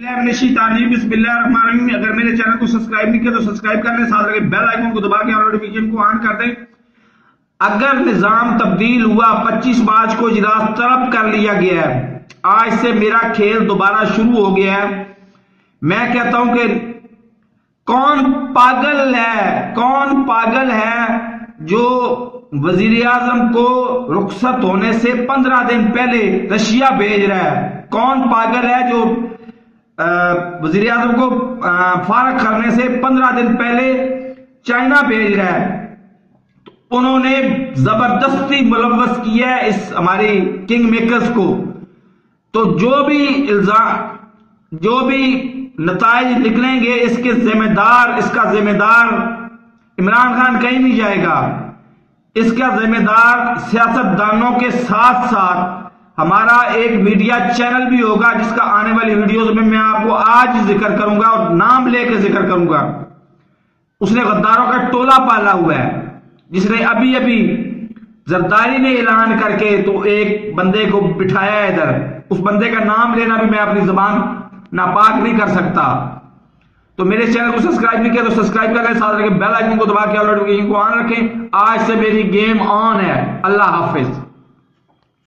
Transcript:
अगर मेरे चैनल को सब्सक्राइब नहीं किया तो सब्सक्राइब कर लें, साथ लगे बेल आइकन को दबा के नोटिफिकेशन को ऑन कर दें। अगर निज़ाम तब्दील हुआ 25 मार्च को इजलास तलब कर लिया गया है। आज से मेरा खेल दोबारा शुरू हो गया है। मैं कहता हूँ कि कौन पागल है, कौन पागल है जो वज़ीर आज़म को रुखसत होने से पंद्रह दिन पहले रशिया भेज रहा है? कौन पागल है जो वज़ीर आज़म को फारग करने से पंद्रह दिन पहले चाइना भेज रहा है। तो उन्होंने ज़बरदस्ती मुलवस किया है इस हमारी किंग मेकर्स को। तो जो भी इल्ज़ाम, जो भी नतज निकलेंगे, इसके जिम्मेदार, इसका जिम्मेदार इमरान खान कहीं नहीं जाएगा। इसका जिम्मेदार सियासतदानों के साथ साथ हमारा एक मीडिया चैनल भी होगा जिसका आने वाली वीडियोस में मैं आपको आज ज़िक्र करूँगा और नाम लेकर ज़िक्र करूँगा। उसने गद्दारों का टोला पाला हुआ है, जिसने अभी अभी जरदारी ने ऐलान करके तो एक बंदे को बिठाया है इधर। उस बंदे का नाम लेना भी मैं अपनी जबान नापाक नहीं कर सकता। तो मेरे चैनल को सब्सक्राइब नहीं किया तो सब्सक्राइब कर लें, साथ रखें बेल आइकन को दबा के नोटिफिकेशन को ऑन रखें। आज से मेरी गेम ऑन है। अल्लाह हाफिज।